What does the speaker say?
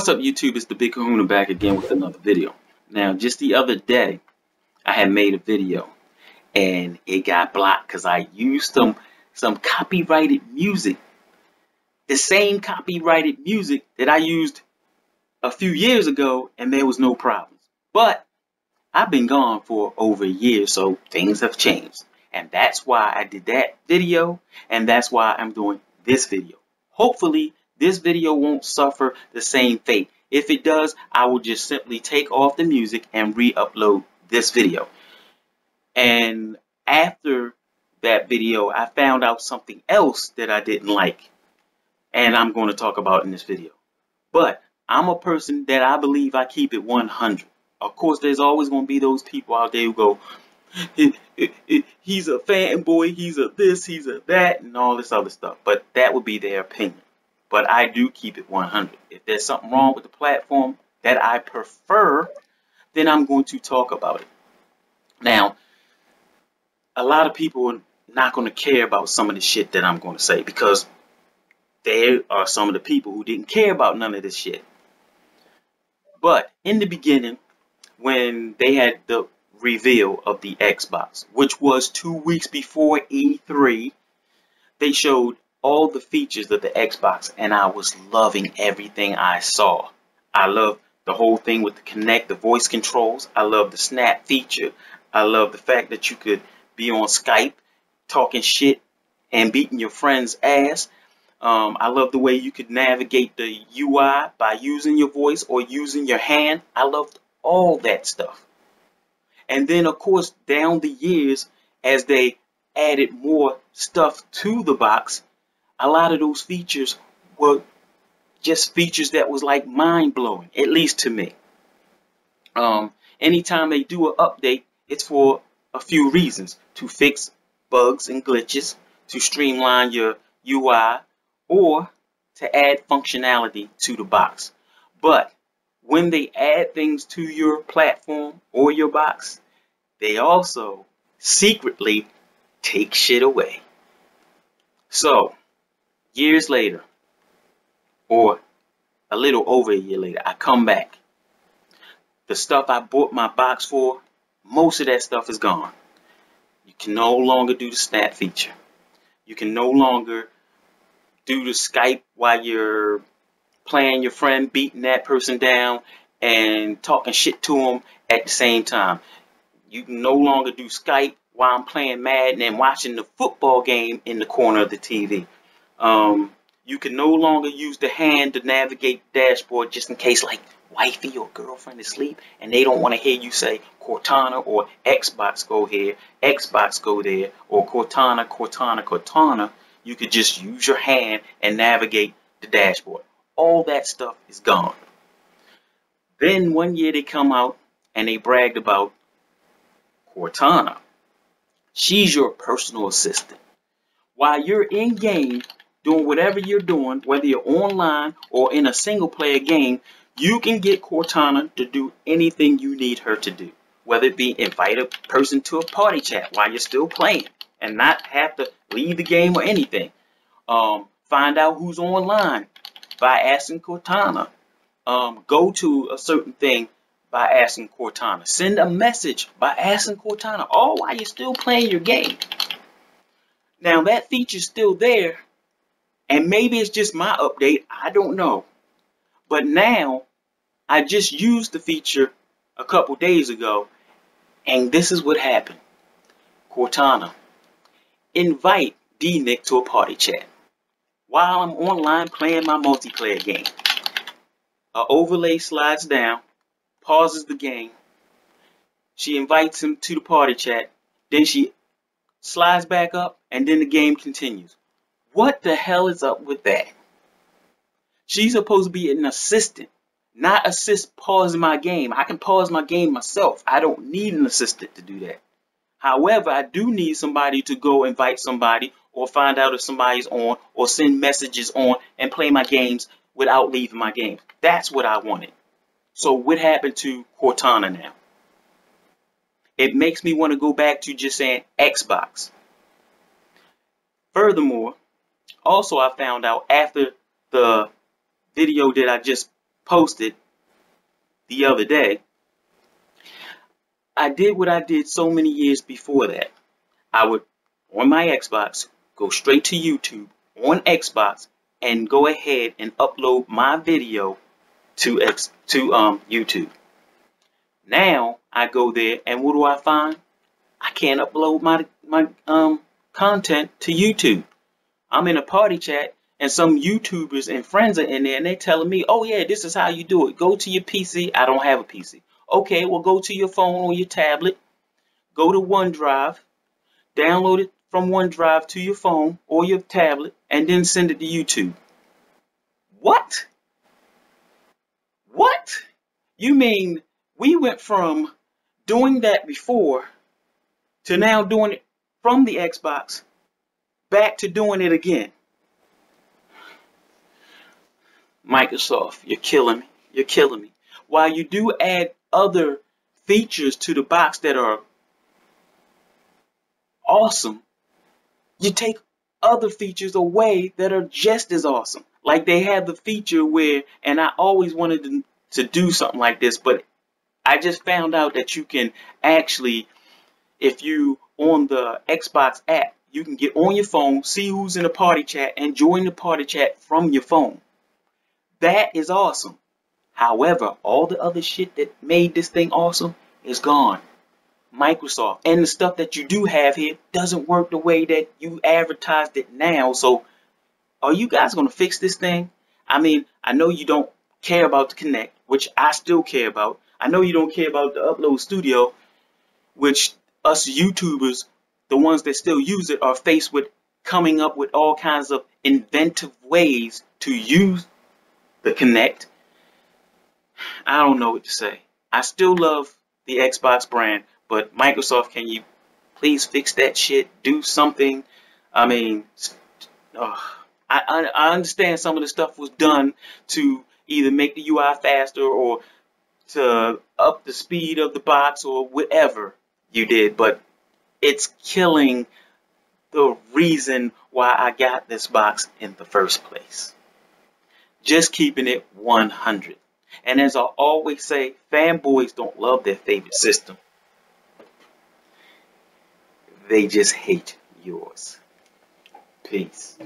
What's up YouTube? It's the Big Kahuna back again with another video. Now just the other day I had made a video and it got blocked because I used some some copyrighted music. The same copyrighted music that I used a few years ago and there was no problems. But I've been gone for over a year so things have changed. And that's why I did that video and that's why I'm doing this video. Hopefully this video won't suffer the same fate. If it does, I will just simply take off the music and re-upload this video. And after that video, I found out something else that I didn't like. And I'm going to talk about in this video. But I'm a person that I believe I keep it 100. Of course, there's always going to be those people out there who go, he's a fanboy, he's a this, he's a that, and all this other stuff. But that would be their opinion but I do keep it 100. If there's something wrong with the platform that I prefer, then I'm going to talk about it. Now, a lot of people are not going to care about some of the shit that I'm going to say because there are some of the people who didn't care about none of this shit. But in the beginning, when they had the reveal of the Xbox, which was two weeks before E3, they showed all the features of the Xbox and I was loving everything I saw. I love the whole thing with the Kinect, the voice controls. I love the snap feature. I love the fact that you could be on Skype talking shit and beating your friend's ass. Um, I love the way you could navigate the UI by using your voice or using your hand. I loved all that stuff. And then, of course, down the years, as they added more stuff to the box, a lot of those features were just features that was like mind blowing, at least to me. Um, anytime they do an update, it's for a few reasons to fix bugs and glitches, to streamline your UI, or to add functionality to the box. But when they add things to your platform or your box, they also secretly take shit away. So, years later, or a little over a year later, I come back. The stuff I bought my box for, most of that stuff is gone. You can no longer do the snap feature. You can no longer do the Skype while you're playing your friend, beating that person down, and talking shit to them at the same time. You can no longer do Skype while I'm playing Madden and watching the football game in the corner of the TV. Um, you can no longer use the hand to navigate the dashboard just in case like wifey or girlfriend is asleep and they don't want to hear you say Cortana or Xbox go here, Xbox go there, or Cortana, Cortana, Cortana. You could just use your hand and navigate the dashboard. All that stuff is gone. Then one year they come out and they bragged about Cortana. She's your personal assistant. While you're in game, doing whatever you're doing, whether you're online or in a single player game, you can get Cortana to do anything you need her to do. Whether it be invite a person to a party chat while you're still playing and not have to leave the game or anything. Um, find out who's online by asking Cortana. Um, go to a certain thing by asking Cortana. Send a message by asking Cortana, all while you're still playing your game. Now that feature's still there, and maybe it's just my update, I don't know. But now, I just used the feature a couple days ago, and this is what happened. Cortana, invite D-Nick to a party chat. While I'm online playing my multiplayer game, a overlay slides down, pauses the game. She invites him to the party chat. Then she slides back up, and then the game continues. What the hell is up with that? She's supposed to be an assistant, not assist pausing my game. I can pause my game myself. I don't need an assistant to do that. However, I do need somebody to go invite somebody or find out if somebody's on or send messages on and play my games without leaving my game. That's what I wanted. So what happened to Cortana now? It makes me want to go back to just saying Xbox. Furthermore, also I found out after the video that I just posted the other day, I did what I did so many years before that. I would, on my Xbox, go straight to YouTube on Xbox and go ahead and upload my video to X to um YouTube. Now I go there and what do I find? I can't upload my my um content to YouTube. I'm in a party chat and some YouTubers and friends are in there and they're telling me, oh yeah, this is how you do it. Go to your PC. I don't have a PC. Okay, well go to your phone or your tablet. Go to OneDrive. Download it from OneDrive to your phone or your tablet and then send it to YouTube. What? What? You mean we went from doing that before to now doing it from the Xbox back to doing it again? Microsoft, you're killing me. You're killing me. While you do add other features to the box that are awesome, you take other features away that are just as awesome. Like they have the feature where, and I always wanted to, to do something like this, but I just found out that you can actually, if you on the Xbox app, you can get on your phone, see who's in the party chat, and join the party chat from your phone. That is awesome. However, all the other shit that made this thing awesome is gone. Microsoft and the stuff that you do have here doesn't work the way that you advertised it now. So are you guys going to fix this thing? I mean, I know you don't care about the Kinect, which I still care about. I know you don't care about the Upload Studio, which us YouTubers, the ones that still use it, are faced with coming up with all kinds of inventive ways to use the Kinect. I don't know what to say. I still love the Xbox brand, but Microsoft, can you please fix that shit? Do something. I mean, I, I understand some of the stuff was done to either make the UI faster or to up the speed of the box or whatever you did, but it's killing the reason why I got this box in the first place. Just keeping it 100. And as I always say, fanboys don't love their favorite system. They just hate yours. Peace.